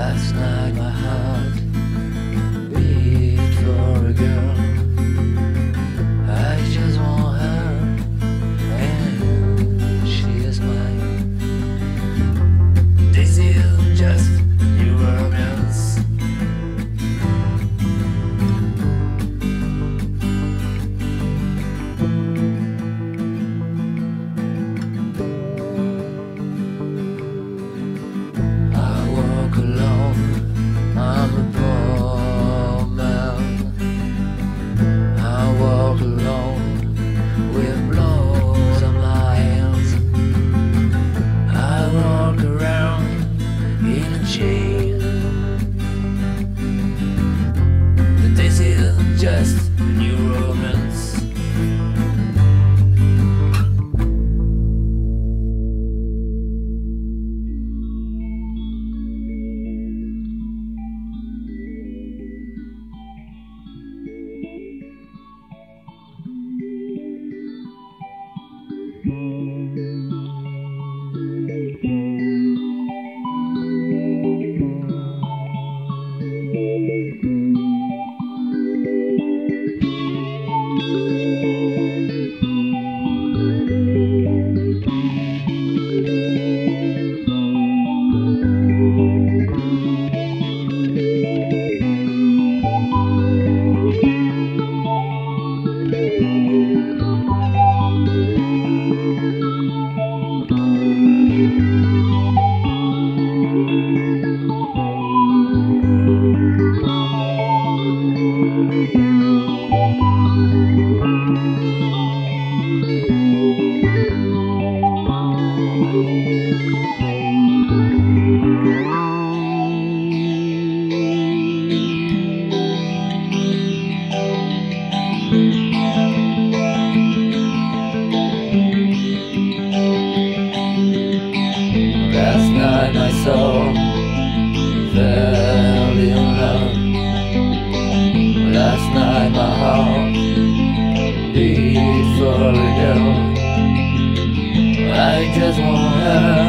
Last night my heart beat for a girl. just new romance. and I so fell in love Last night my heart beat for a girl I just want her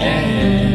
and